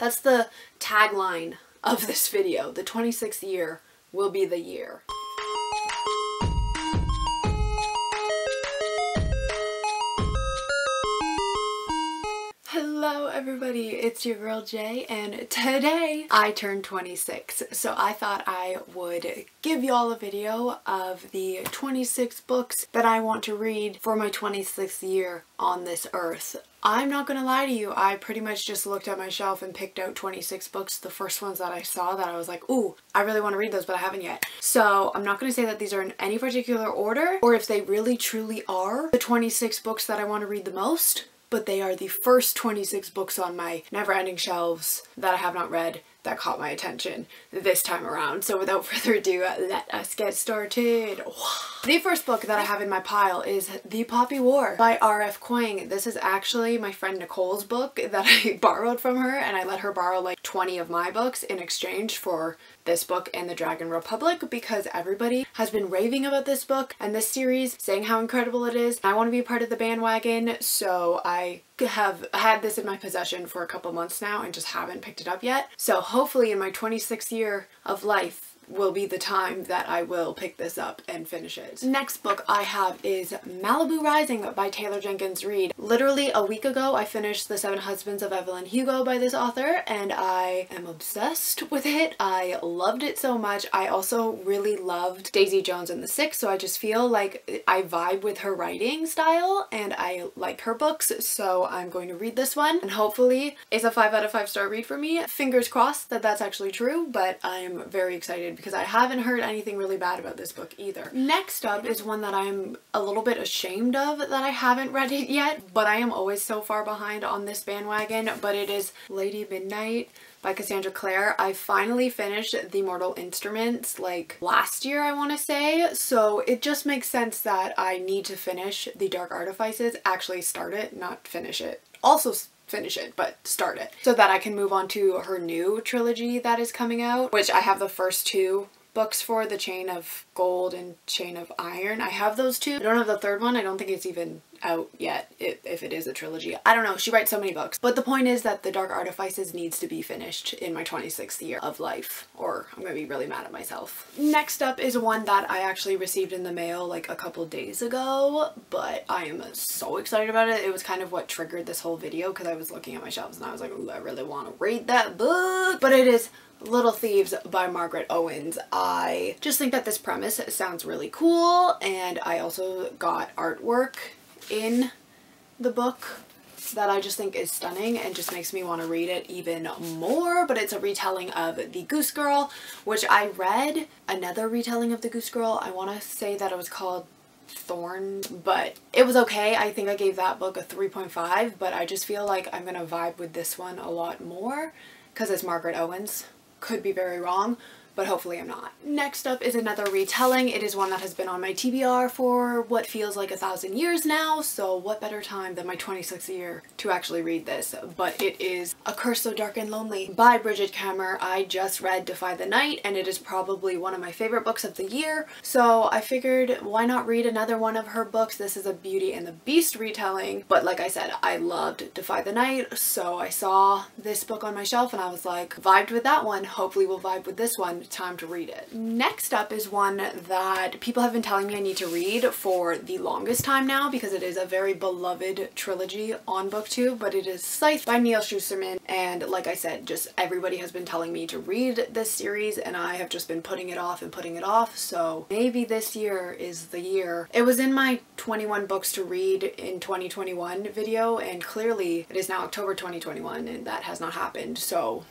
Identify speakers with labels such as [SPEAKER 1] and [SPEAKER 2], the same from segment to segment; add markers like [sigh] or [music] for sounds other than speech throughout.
[SPEAKER 1] That's the tagline of this video. The 26th year will be the year. Everybody, it's your girl Jay and today I turned 26 so I thought I would give y'all a video of the 26 books that I want to read for my 26th year on this earth. I'm not gonna lie to you, I pretty much just looked at my shelf and picked out 26 books, the first ones that I saw that I was like, ooh, I really want to read those but I haven't yet. So I'm not gonna say that these are in any particular order or if they really truly are the 26 books that I want to read the most but they are the first 26 books on my never-ending shelves that I have not read that caught my attention this time around. So without [laughs] further ado, let us get started. The first book that I have in my pile is The Poppy War by R.F. Kuang. This is actually my friend Nicole's book that I [laughs] borrowed from her and I let her borrow like 20 of my books in exchange for this book and The Dragon Republic because everybody has been raving about this book and this series, saying how incredible it is. I want to be part of the bandwagon, so I have had this in my possession for a couple months now and just haven't picked it up yet. So hopefully in my 26th year of life, will be the time that I will pick this up and finish it. Next book I have is Malibu Rising by Taylor Jenkins Reid. Literally a week ago I finished The Seven Husbands of Evelyn Hugo by this author and I am obsessed with it. I loved it so much. I also really loved Daisy Jones and the Six so I just feel like I vibe with her writing style and I like her books so I'm going to read this one and hopefully it's a 5 out of 5 star read for me. Fingers crossed that that's actually true but I'm very excited because I haven't heard anything really bad about this book either. Next up is one that I'm a little bit ashamed of that I haven't read it yet, but I am always so far behind on this bandwagon, but it is Lady Midnight by Cassandra Clare. I finally finished The Mortal Instruments like last year I want to say so it just makes sense that I need to finish The Dark Artifices, actually start it, not finish it. Also finish it, but start it. So that I can move on to her new trilogy that is coming out, which I have the first two books for, The Chain of Gold and Chain of Iron. I have those two. I don't have the third one. I don't think it's even out yet if it is a trilogy. I don't know. She writes so many books. But the point is that The Dark Artifices needs to be finished in my 26th year of life or I'm gonna be really mad at myself. Next up is one that I actually received in the mail like a couple days ago but I am so excited about it. It was kind of what triggered this whole video because I was looking at my shelves and I was like I really want to read that book. But it is Little Thieves by Margaret Owens. I just think that this premise sounds really cool and I also got artwork in the book that I just think is stunning and just makes me want to read it even more but it's a retelling of The Goose Girl which I read. Another retelling of The Goose Girl. I want to say that it was called Thorn but it was okay. I think I gave that book a 3.5 but I just feel like I'm gonna vibe with this one a lot more because it's Margaret Owens could be very wrong, but hopefully I'm not. Next up is another retelling. It is one that has been on my TBR for what feels like a thousand years now, so what better time than my 26th year to actually read this. But it is A Curse So Dark and Lonely by Brigid Kemmerer. I just read Defy the Night and it is probably one of my favorite books of the year, so I figured why not read another one of her books. This is a Beauty and the Beast retelling, but like I said, I loved Defy the Night, so I saw this book on my shelf and I was like, vibed with that one, hopefully we'll vibe with this one time to read it. Next up is one that people have been telling me I need to read for the longest time now because it is a very beloved trilogy on booktube but it is Scythe by Neal Shusterman and like I said just everybody has been telling me to read this series and I have just been putting it off and putting it off so maybe this year is the year. It was in my 21 books to read in 2021 video and clearly it is now October 2021 and that has not happened so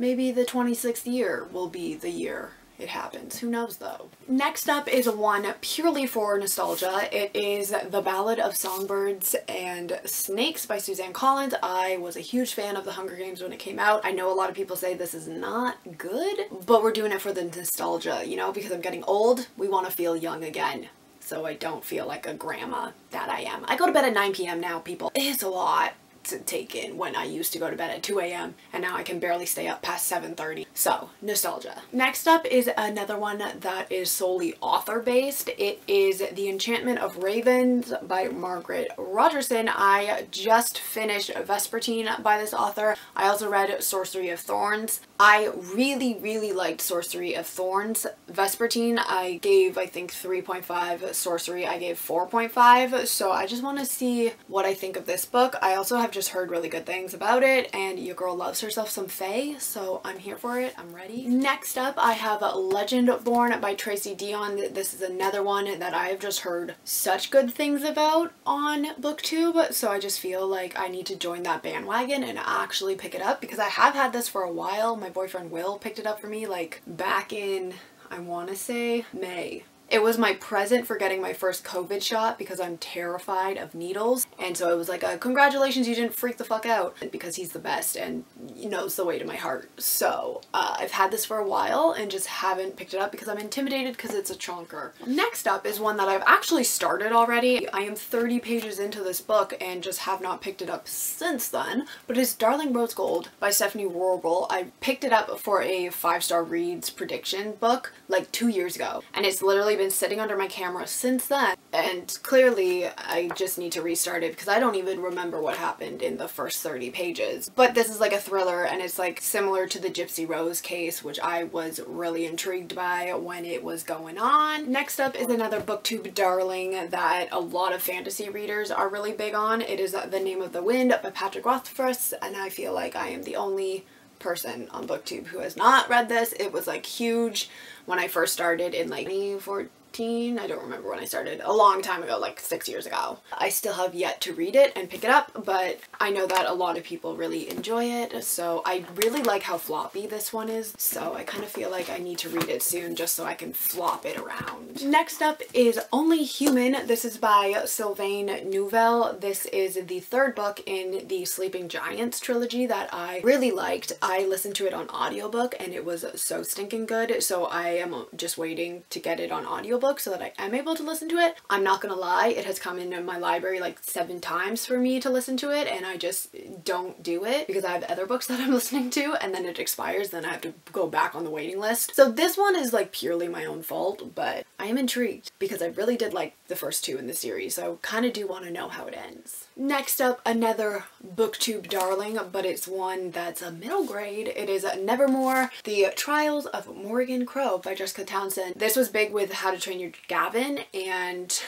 [SPEAKER 1] Maybe the 26th year will be the year it happens. Who knows though? Next up is one purely for nostalgia. It is The Ballad of Songbirds and Snakes by Suzanne Collins. I was a huge fan of The Hunger Games when it came out. I know a lot of people say this is not good, but we're doing it for the nostalgia, you know, because I'm getting old. We want to feel young again so I don't feel like a grandma that I am. I go to bed at 9 p.m. now, people. It's a lot to take in when I used to go to bed at 2 a.m. and now I can barely stay up past 7.30. So, nostalgia. Next up is another one that is solely author based. It is The Enchantment of Ravens by Margaret Rogerson. I just finished Vespertine by this author. I also read Sorcery of Thorns. I really, really liked Sorcery of Thorns. Vespertine, I gave, I think, 3.5. Sorcery, I gave 4.5. So I just want to see what I think of this book. I also have just heard really good things about it, and your girl loves herself some Fae, so I'm here for it. I'm ready. Next up, I have Legend Born by Tracy Deonn. This is another one that I have just heard such good things about on BookTube, so I just feel like I need to join that bandwagon and actually pick it up because I have had this for a while. My boyfriend Will picked it up for me like back in, I want to say, May it was my present for getting my first COVID shot because I'm terrified of needles. And so it was like, congratulations, you didn't freak the fuck out because he's the best and knows the way to my heart. So uh, I've had this for a while and just haven't picked it up because I'm intimidated because it's a chonker. Next up is one that I've actually started already. I am 30 pages into this book and just have not picked it up since then, but it's Darling Rose Gold by Stephanie Wrobel. I picked it up for a five-star reads prediction book like two years ago and it's literally been sitting under my camera since then and clearly I just need to restart it because I don't even remember what happened in the first 30 pages. But this is like a thriller and it's like similar to the Gypsy Rose case which I was really intrigued by when it was going on. Next up is another booktube darling that a lot of fantasy readers are really big on. It is The Name of the Wind by Patrick Rothfuss and I feel like I am the only person on booktube who has not read this. It was like huge when I first started in like 2014 I don't remember when I started. A long time ago, like six years ago. I still have yet to read it and pick it up, but I know that a lot of people really enjoy it. So I really like how floppy this one is. So I kind of feel like I need to read it soon just so I can flop it around. Next up is Only Human. This is by Sylvain Neuvel. This is the third book in the Sleeping Giants trilogy that I really liked. I listened to it on audiobook and it was so stinking good. So I am just waiting to get it on audiobook audiobook so that I am able to listen to it. I'm not gonna lie, it has come into my library like seven times for me to listen to it and I just don't do it because I have other books [laughs] that I'm listening to and then it expires then I have to go back on the waiting list. So this one is like purely my own fault but I am intrigued because I really did like the first two in the series so I kind of do want to know how it ends. Next up, another booktube darling, but it's one that's a middle grade. It is Nevermore, The Trials of Morrigan Crow by Jessica Townsend. This was big with How to Train Your Gavin and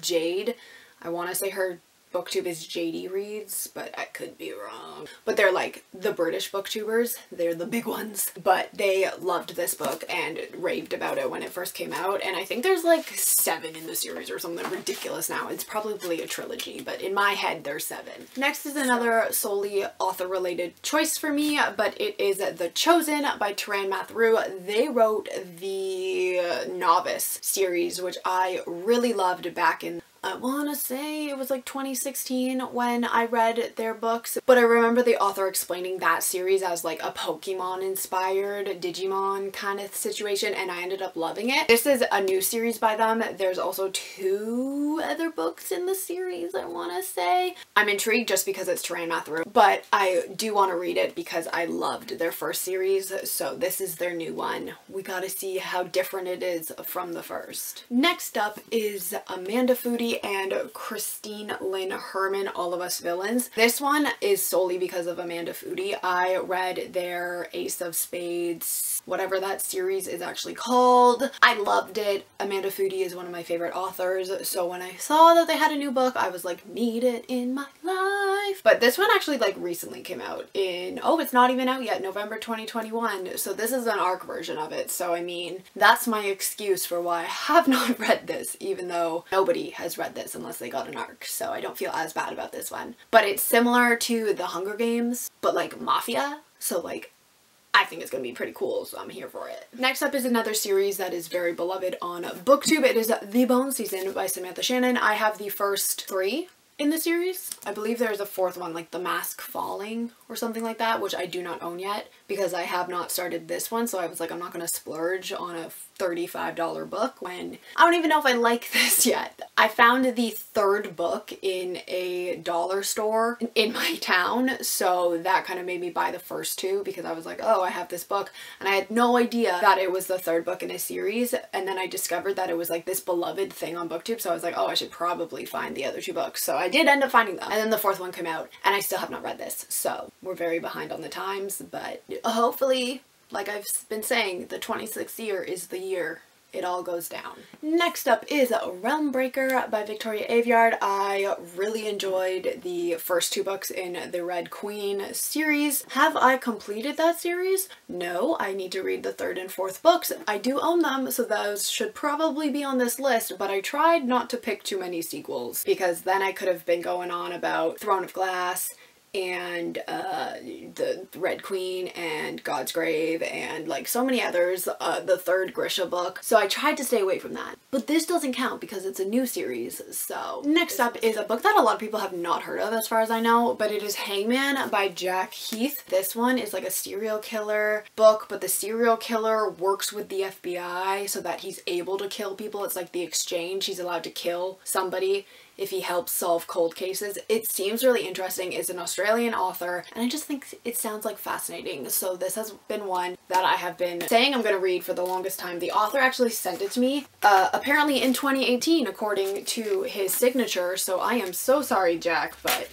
[SPEAKER 1] Jade. I want to say her booktube is JD Reads, but I could be wrong. But they're like the British booktubers. They're the big ones. But they loved this book and raved about it when it first came out. And I think there's like seven in the series or something ridiculous now. It's probably a trilogy, but in my head there's seven. Next is another solely author related choice for me, but it is The Chosen by Taran Matharu. They wrote the Novice series, which I really loved back in I want to say it was like 2016 when I read their books, but I remember the author explaining that series as like a Pokemon inspired Digimon kind of situation and I ended up loving it. This is a new series by them. There's also two other books in the series I want to say. I'm intrigued just because it's Taran Matharu, but I do want to read it because I loved their first series, so this is their new one. We gotta see how different it is from the first. Next up is Amanda And Christine Lynn Herman, All of Us Villains. This one is solely because of Amanda Foody. I read their Ace of Spades, whatever that series is actually called. I loved it. Amanda Foody is one of my favorite authors, so when I saw that they had a new book, I was like, need it in my life. But this one actually like recently came out in, oh, it's not even out yet, November 2021. So this is an ARC version of it. So I mean, that's my excuse for why I have [laughs] not read this, even though nobody has read read this unless they got an arc, so I don't feel as bad about this one. But it's similar to The Hunger Games, but like Mafia, so like I think it's going to be pretty cool, so I'm here for it. Next up is another series that is very beloved on BookTube. It is The Bone Season by Samantha Shannon. I have the first three in the series. I believe there's a fourth one, like The Mask Falling or something like that, which I do not own yet because I have not started this one. So I was like, I'm not going to splurge on a $35 book when I don't even know if I like [laughs] this yet. I found the third book in a dollar store in my [laughs] town. So that kind of made me buy the first two because I was like, oh, I have this book. And I had no idea that it was the third book in a series. And then I discovered that it was like this beloved thing on booktube. So I was like, oh, I should probably find the other two books. So I did end up finding them. And then the fourth one came out and I still have not read this. So we're very behind on the times, but hopefully like I've been saying, the 26th year is the year it all goes down. Next up is Realm Breaker by Victoria Aveyard. I really enjoyed the first two books in the Red Queen series. Have I completed that series? No, I need to read the third and fourth books. I do own them, so those should probably be on this list, but I tried not to pick too many sequels because then I could have been going on about Throne of Glass and uh, the Red Queen and God's Grave and like so many others, uh, the third Grisha book. So I tried to stay away from that. But this doesn't count because it's a new series. So next up is a book that a lot of people have not heard of as far as I know, but it is Hangman by Jack Heath. This one is like a serial killer book, but the serial killer works with the FBI so that he's able to kill people. It's like the exchange. He's allowed to kill somebody if he helps solve cold cases. It seems really interesting. It's an Australian author and I just think it sounds like fascinating. So this has been one that I have been saying I'm going to read for the longest time. The author actually sent it to me uh, apparently in 2018 according to his signature. So I am so sorry Jack but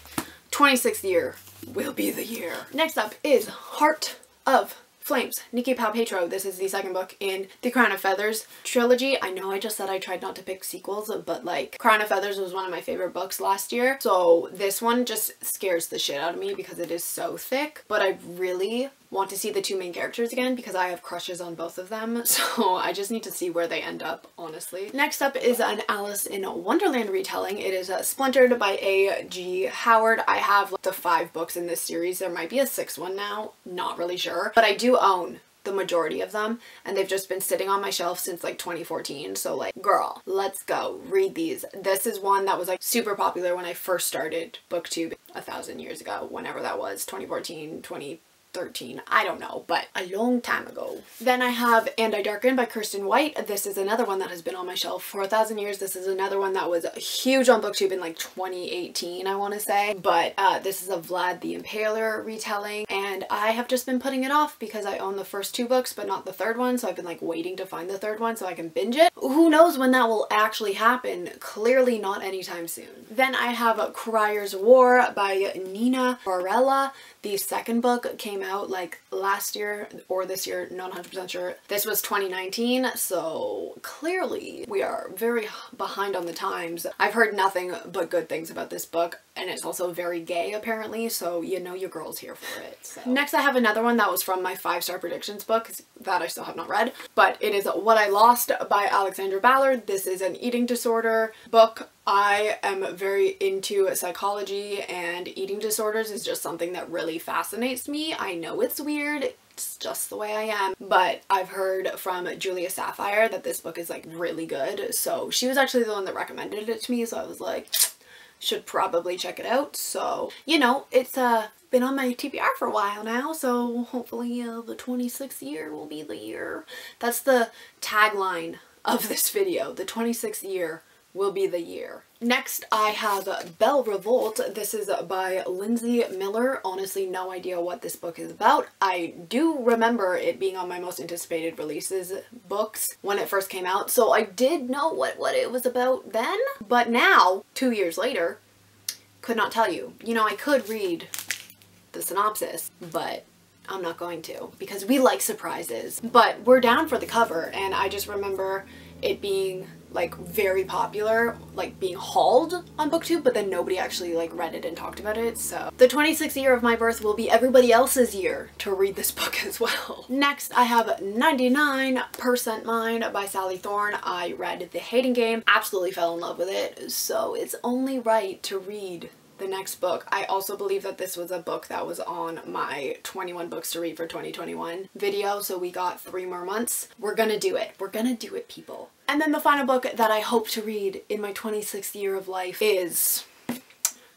[SPEAKER 1] 26th year will be the year. Next up is Heart of Flames, Nicki Pau Preto. This is the second book in the Crown of Feathers trilogy. I know I just said I tried not to pick sequels, but like Crown of Feathers was one of my favorite books last year. So this one just scares the shit out of me because it is so thick, but I really want to see the two main characters again because I have crushes on both of them. [laughs] So I just need to see where they end up, honestly. Next up is an Alice in Wonderland retelling. It is uh, Splintered by A.G. Howard. I have like, the five books in this series. There might be a sixth one now. Not really sure. But I do own the majority of them and they've just been sitting on my shelf since like 2014 so like girl let's go read these this is one that was like super popular when I first started booktube a thousand years ago whenever that was 2014 20 13. I don't know, but a long time ago. Then I have And I Darken by Kiersten White. This is another one that has been on my shelf for a thousand years. This is another one that was huge on booktube in like 2018, I want to say. But uh, this is a Vlad the Impaler retelling and I have just been putting it off because I own the first two books but not the third one. So I've been like waiting to find the third one so I can binge it. Who knows when that will actually happen? Clearly not anytime soon. Then I have Crier's War by Nina Varela. The second book came out like last year or this year, not 100% sure. This was 2019, so clearly we are very behind on the times. I've heard nothing but good things about this book and it's also very gay apparently, so you know your girl's here for it. So. Next I have another one that was from my five star predictions book that I still have not read, but it is What I Lost by Alexandra Ballard. This is an eating disorder book I am very into psychology and eating disorders is just something that really fascinates me. I know it's weird, it's just the way I am. But I've heard from Julia Sapphire that this book is like really good. So she was actually the one that recommended it to me. So I was like, should probably check it out. So, you know, it's uh, been on my TBR for a while now. So hopefully uh, the 26th year will be the year. That's the tagline of this video. The 26th year will be the year. Next, I have Belle Revolt. This is by Linsey Miller. Honestly, no idea what this book is about. I do remember it being on my most anticipated releases books when it first came out, so I did know what, what it was about then. But now, two years later, could not tell you. You know, I could read the synopsis, but I'm not going to because we like surprises. But we're down for the cover and I just remember it being like very popular, like being hauled on booktube, but then nobody actually like read it and talked about it. So the 26th year of my birth will be everybody else's year to read this [laughs] book as well. Next, I have 99% Mine by Sally Thorne. I read The Hating Game, absolutely fell in love with it. So it's only right to read the next book. I also believe that this was a book that was on my 21 books to read for 2021 video, so we got three more months. We're gonna do it. We're gonna do it, people. And then the final book that I hope to read in my 26th year of life is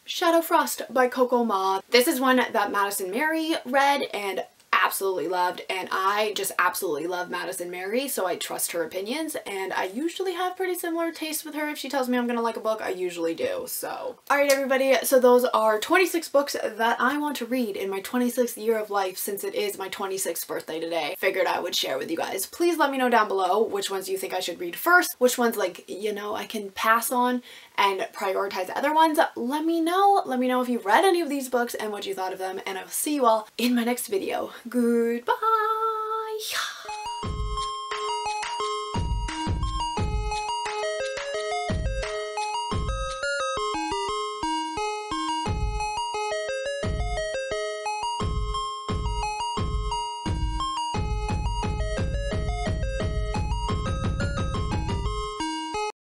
[SPEAKER 1] Shadow Frost by Coco Ma. This is one that Madison Mary read and absolutely loved and I just absolutely love Madison Mary so I trust her opinions and I usually have pretty similar tastes with her. If she tells me I'm gonna like a book I usually do so. Alright everybody so those are 26 books that I want to read in my 26th year of life since it is my 26th birthday today. Figured I would share with you guys. Please let me know down below which ones you think I should read first which ones like you know I can pass on and prioritize other ones. Let me know. Let me know if you've read any of these books and what you thought of them and I'll see you all in my next video Goodbye.